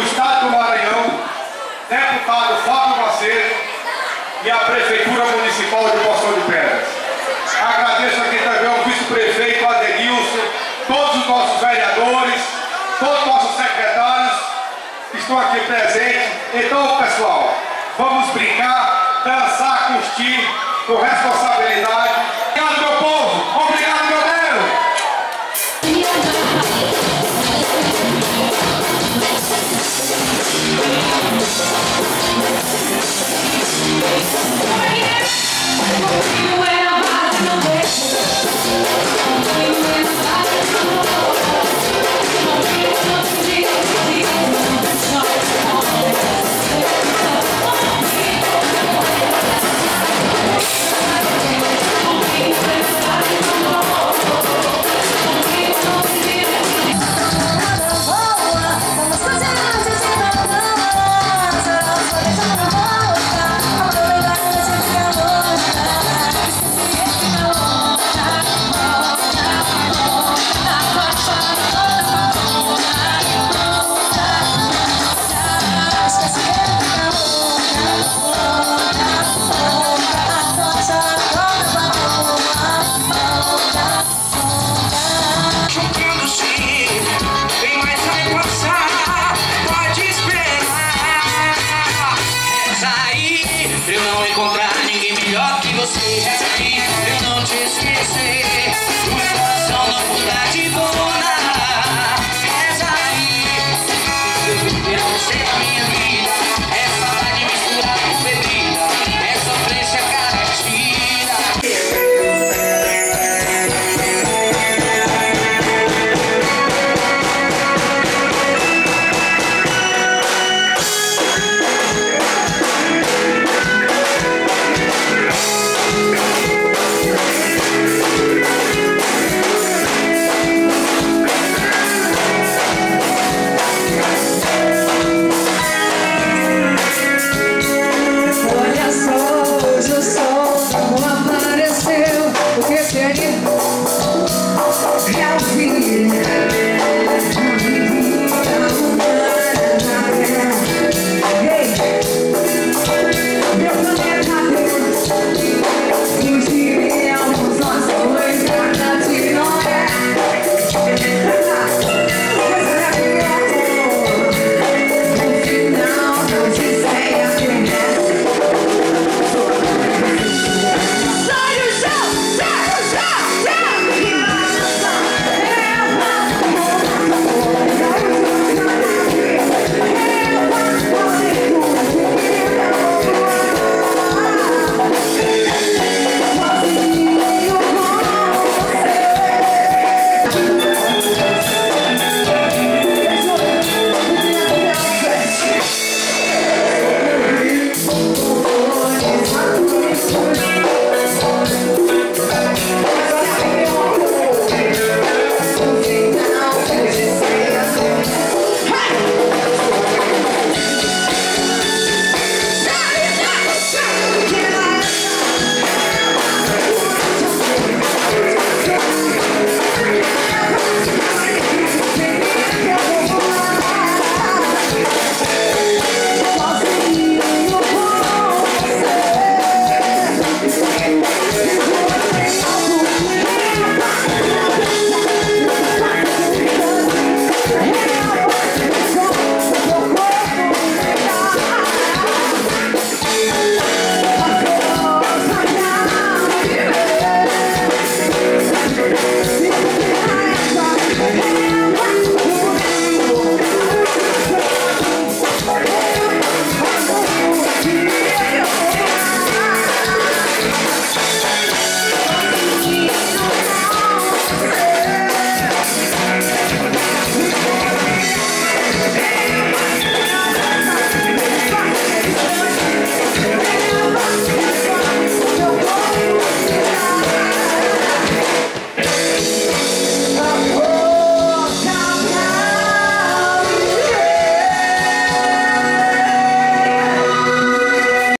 do Estado do Maranhão, deputado Fábio Macedo e a Prefeitura Municipal de Poção de Pedras. Agradeço aqui também ao vice-prefeito Adenilson, todos os nossos vereadores, todos os nossos secretários que estão aqui presentes. Então, pessoal, vamos brincar, dançar, curtir com responsabilidade.